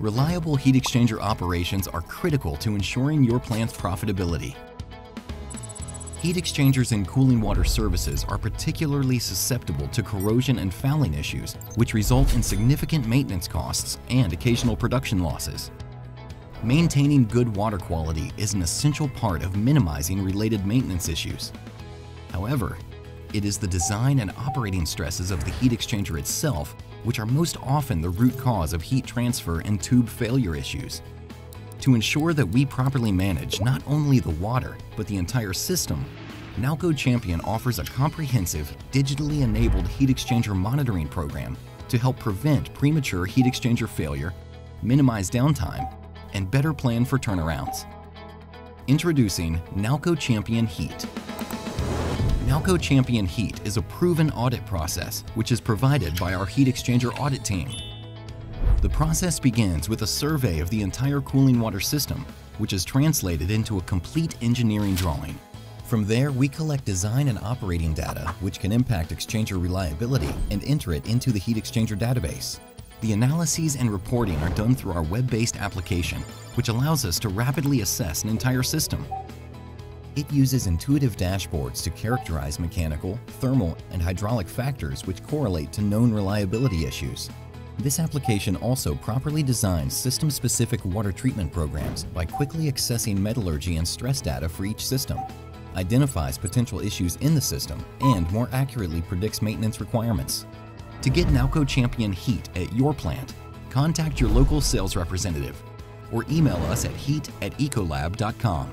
Reliable heat exchanger operations are critical to ensuring your plant's profitability. Heat exchangers and cooling water services are particularly susceptible to corrosion and fouling issues, which result in significant maintenance costs and occasional production losses. Maintaining good water quality is an essential part of minimizing related maintenance issues. However, it is the design and operating stresses of the heat exchanger itself which are most often the root cause of heat transfer and tube failure issues. To ensure that we properly manage not only the water, but the entire system, Nalco Champion offers a comprehensive, digitally enabled heat exchanger monitoring program to help prevent premature heat exchanger failure, minimize downtime, and better plan for turnarounds. Introducing Nalco Champion Heat. Nalco Champion Heat is a proven audit process which is provided by our heat exchanger audit team. The process begins with a survey of the entire cooling water system, which is translated into a complete engineering drawing. From there, we collect design and operating data, which can impact exchanger reliability, and enter it into the heat exchanger database. The analyses and reporting are done through our web-based application, which allows us to rapidly assess an entire system it uses intuitive dashboards to characterize mechanical, thermal, and hydraulic factors which correlate to known reliability issues. This application also properly designs system-specific water treatment programs by quickly accessing metallurgy and stress data for each system, identifies potential issues in the system, and more accurately predicts maintenance requirements. To get Nalco Champion Heat at your plant, contact your local sales representative or email us at heat at ecolab.com.